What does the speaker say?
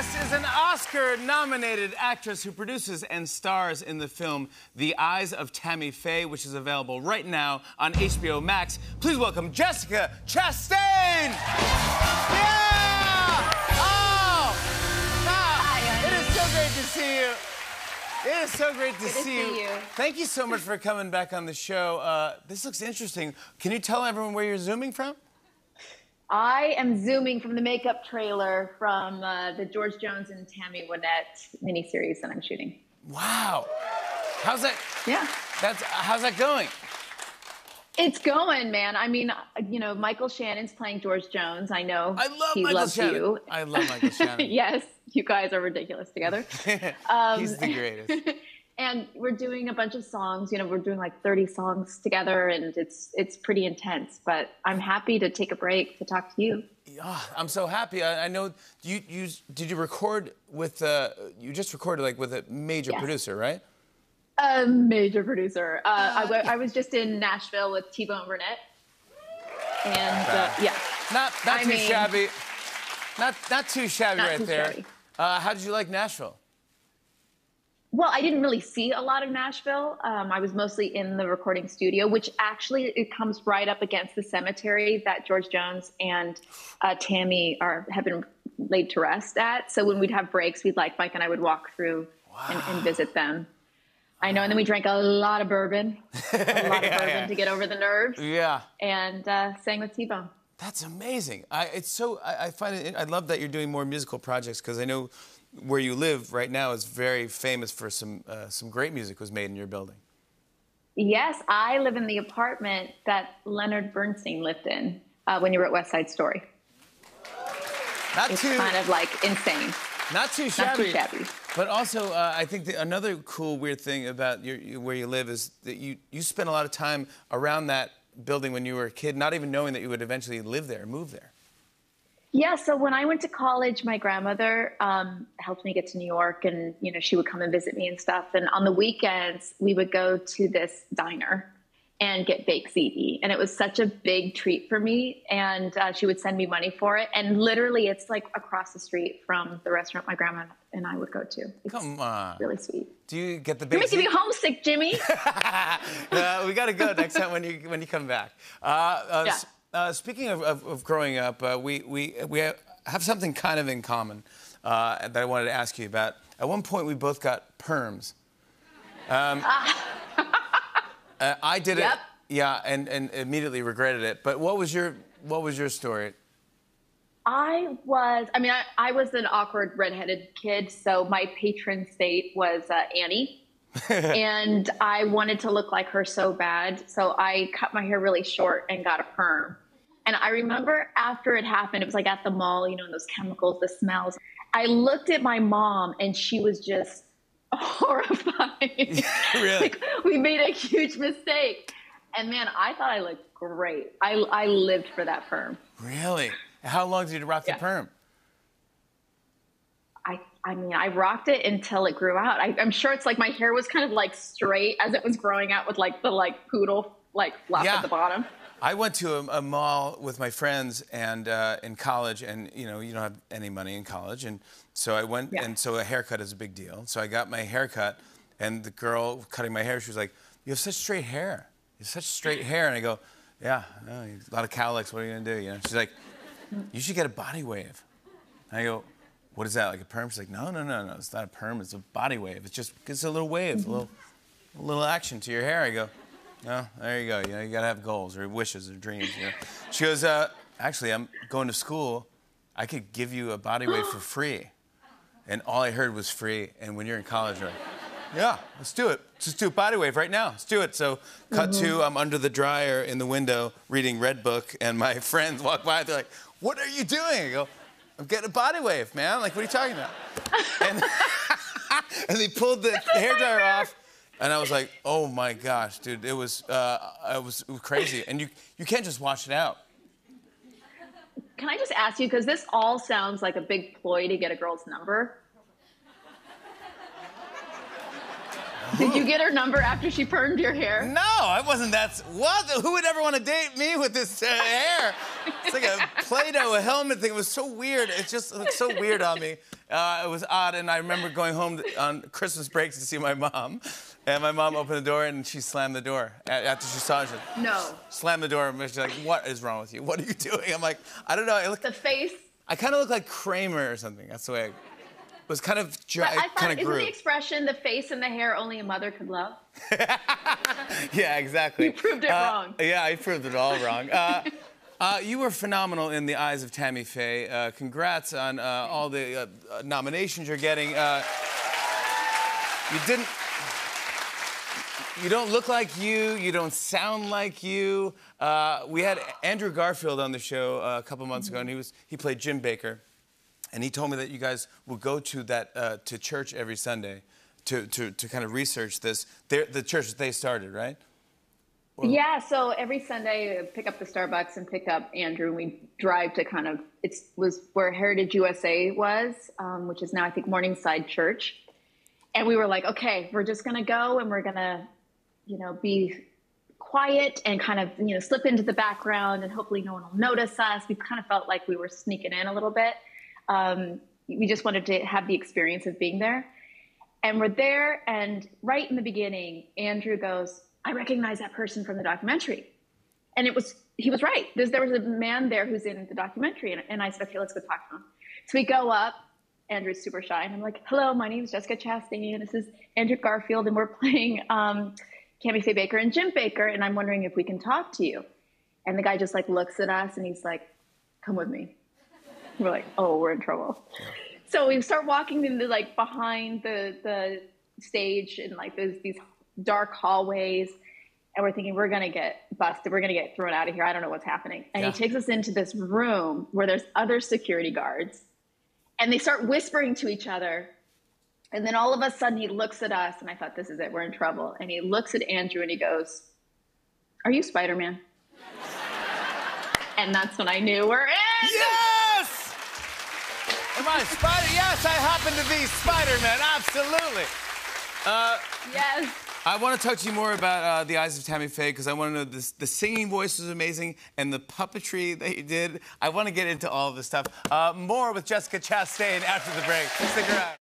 guest is an Oscar nominated actress who produces and stars in the film The Eyes of Tammy Faye, which is available right now on HBO Max. Please welcome Jessica Chastain! Yeah! Oh! Ah, it is so great to see you. It is so great to, Good to see, see you. Thank you so much for coming back on the show. Uh, this looks interesting. Can you tell everyone where you're zooming from? I am zooming from the makeup trailer from uh, the George Jones and Tammy Wynette miniseries that I'm shooting. Wow. How's that? Yeah. That's how's that going? It's going, man. I mean, you know, Michael Shannon's playing George Jones. I know I love he Michael loves Shannon. you. I love Michael Shannon. yes, you guys are ridiculous together. Um, He's the greatest. and we're doing a bunch of songs. You know, we're doing like 30 songs together, and it's it's pretty intense. But I'm happy to take a break to talk to you. Ah, I'm so happy. I, I know you. You did you record with? Uh, you just recorded like with a major Yes. producer, right? A major producer. Uh, I, wa- I was just in Nashville with T-Bone Burnett, and uh, yeah, Not not I too mean- shabby. Not not too shabby Not right too there. shabby. Uh, how did you like Nashville? Well, I didn't really see a lot of Nashville. Um, I was mostly in the recording studio, which actually it comes right up against the cemetery that George Jones and uh, Tammy are have been laid to rest at. So when we'd have breaks, we'd like Mike and I would walk through and, and visit them. I know, and then we drank a lot of bourbon, a lot of Yeah, bourbon yeah. to get over the nerves, Yeah. and uh, sang with T-Bone. That's amazing. I, it's so I, I find it. I love that you're doing more musical projects because I know where you live right now is very famous for some uh, some great music was made in your building. Yes, I live in the apartment that Leonard Bernstein lived in uh, when you wrote West Side Story. Not It's too kind of like insane. not too shabby. Not too shabby. But also, uh, I think another cool weird thing about your, you- where you live is that you you spent a lot of time around that building when you were a kid, not even knowing that you would eventually live there, move there. Yeah, so when I went to college, my grandmother um, helped me get to New York, and you know she would come and visit me and stuff. And on the weekends, we would go to this diner and get baked ziti, and it was such a big treat for me. And uh, she would send me money for it, and literally, it's like across the street from the restaurant my grandma and I would go to. It's Come on. really sweet. Do you get the baked You're making me homesick, Jimmy. uh, we got to go next time when you when you come back. Uh, uh, Yeah. uh, speaking of, of, of growing up, uh, we we we have something kind of in common uh, that I wanted to ask you about. At one point, we both got perms. Um, uh, I did Yep. it, yeah, and, and immediately regretted it. But what was your what was your story? I was, I mean, I, I was an awkward redheaded kid, so my patron saint was uh, Annie. and I wanted to look like her so bad. So I cut my hair really short and got a perm. And I remember after it happened, it was like at the mall, you know, and those chemicals, the smells. I looked at my mom and she was just horrified. Really? like, we made a huge mistake. And man, I thought I looked great. I, I lived for that perm. Really? How long did you rock Yeah. the perm? I, I mean, I rocked it until it grew out. I, I'm sure it's like my hair was kind of like straight as it was growing out with like the like poodle like fluff Yeah. at the bottom. I went to a, a mall with my friends and uh, in college, and you know you don't have any money in college, and so I went, Yeah. and so a haircut is a big deal. So I got my haircut, and the girl cutting my hair, she was like, "You have such straight hair. You have such straight hair," and I go, "Yeah, no, a lot of cowlicks. What are you gonna do?" You know, she's like, "You should get a body wave." And I go, "What is that? Like a perm?" She's like, "No, no, no, no. It's not a perm. It's a body wave. It's just it's a little wave, a little, a little action to your hair." I go. No, there you go. You know, you gotta have goals or wishes or dreams. You know. She goes, uh, actually, I'm going to school. I could give you a body wave for free. And all I heard was free. And when you're in college, you're like, yeah, let's do it. Let's just do a body wave right now. Let's do it. So, cut to, I'm under the dryer in the window reading Red Book, and my friends walk by. They're like, what are you doing? I go, I'm getting a body wave, man. Like, what are you talking about? and, and they pulled the hair dryer off. And I was like, "Oh my gosh, dude! It was, uh, it was, crazy." And you, you can't just wash it out. Can I just ask you because this all sounds like a big ploy to get a girl's number? Did you get her number after she permed your hair? No, I wasn't that. What? Who would ever want to date me with this uh, hair? It's like a Play-Doh, a helmet thing. It was so weird. It just looked so weird on me. Uh, it was odd, and I remember going home on Christmas break to see my mom, and my mom opened the door and she slammed the door after she saw it. She said, No. slammed the door and she's like, "What is wrong with you? What are you doing?" I'm like, "I don't know. I look, The face. I kind of look like Kramer or something. That's the way I was kind of dry, I thought, kind of grew. isn't the expression the face and the hair only a mother could love? Yeah, exactly. You proved it Uh, wrong. Yeah, I proved it all wrong. Uh, uh, you were phenomenal in the eyes of Tammy Faye. Uh, congrats on uh, all the uh, nominations you're getting. Uh, you didn't. You don't look like you. You don't sound like you. Uh, we had Andrew Garfield on the show uh, a couple months ago, and he was he played Jim Bakker, and he told me that you guys would go to that uh, to church every Sunday to, to, to kind of research this. They're, the church that they started, right? Yeah, so every Sunday, I pick up the Starbucks and pick up Andrew, and we drive to kind of it was where Heritage USA was, um, which is now I think Morningside Church, and we were like, okay, we're just gonna go and we're gonna, you know, be quiet and kind of you know slip into the background, and hopefully no one will notice us. We kind of felt like we were sneaking in a little bit. Um, we just wanted to have the experience of being there. And we're there, and right in the beginning, Andrew goes, I recognize that person from the documentary. And it was, he was right. There's, there was a man there who's in the documentary. And, and I said, okay, let's go talk to him. So we go up. Andrew's super shy. And I'm like, hello, my name is Jessica Chastain. And this is Andrew Garfield. And we're playing um, Tammy Faye Bakker and Jim Bakker. And I'm wondering if we can talk to you. And the guy just like looks at us and he's like, come with me. We're like, oh, we're in trouble. So we start walking into like behind the the stage and like there's these dark hallways, and we're thinking we're gonna get busted, we're gonna get thrown out of here. I don't know what's happening. And Yeah. he takes us into this room where there's other security guards, and they start whispering to each other. And then all of a sudden he looks at us, and I thought, this is it, we're in trouble. And he looks at Andrew and he goes, Are you Spider Man? and that's when I knew we're in. Yes! Am I Spider? Yes, I happen to be Spider-Man. Absolutely. Yes. I want to talk to you more about uh, the eyes of Tammy Faye because I want to know this, the singing voice was amazing and the puppetry that you did. I want to get into all of this stuff. Uh, more with Jessica Chastain after the break. Stick around.